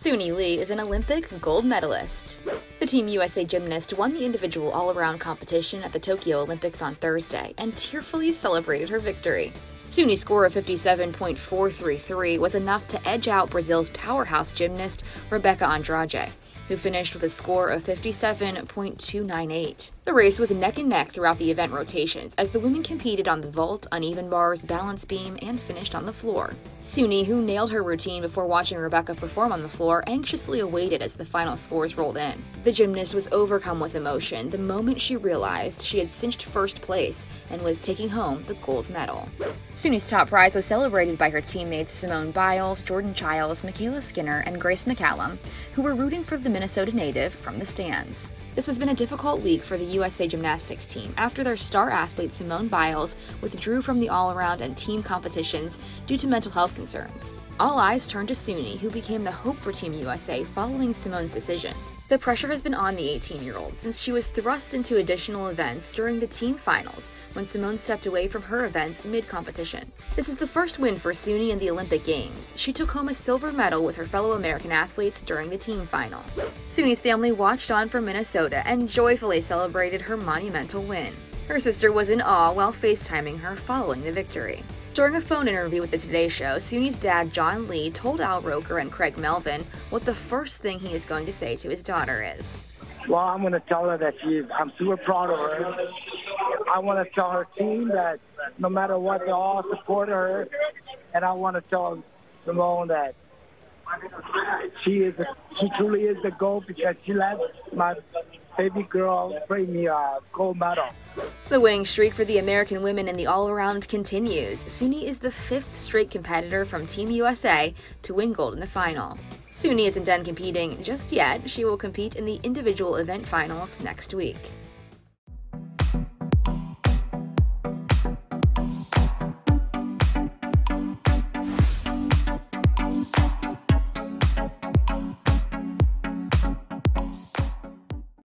Suni Lee is an Olympic gold medalist. The Team USA gymnast won the individual all around competition at the Tokyo Olympics on Thursday and tearfully celebrated her victory. Suni's score of 57.433 was enough to edge out Brazil's powerhouse gymnast Rebeca Andrade who finished with a score of 57.298. The race was neck and neck throughout the event rotations as the women competed on the vault, uneven bars, balance beam, and finished on the floor. Suni, who nailed her routine before watching Rebeca perform on the floor, anxiously awaited as the final scores rolled in. The gymnast was overcome with emotion the moment she realized she had cinched first place and was taking home the gold medal. Suni's top prize was celebrated by her teammates Simone Biles, Jordan Chiles, MyKayla Skinner, and Grace McCallum, who were rooting for the Minnesota native from the stands. This has been a difficult week for the USA gymnastics team. After their star athlete Simone Biles withdrew from the all around and team competitions due to mental health concerns. All eyes turned to Suni, who became the hope for Team USA following Simone's decision. The pressure has been on the 18 year old since she was thrust into additional events during the team finals when Simone stepped away from her events mid competition. This is the first win for Suni in the Olympic Games. She took home a silver medal with her fellow American athletes during the team final. Suni's family watched on from Minnesota and joyfully celebrated her monumental win. Her sister was in awe while FaceTiming her following the victory. During a phone interview with the Today Show, Suni's dad, John Lee, told Al Roker and Craig Melvin what the first thing he is going to say to his daughter is. Well, I'm going to tell her that she's, I'm super proud of her. I want to tell her team that no matter what, they all support her. And I want to tell Simone that she is, a, she truly is the GOAT because she let my baby girl bring me a gold medal. The winning streak for the American women in the all around continues. Suni is the fifth straight competitor from Team USA to win gold in the final. Suni isn't done competing just yet. She will compete in the individual event finals next week.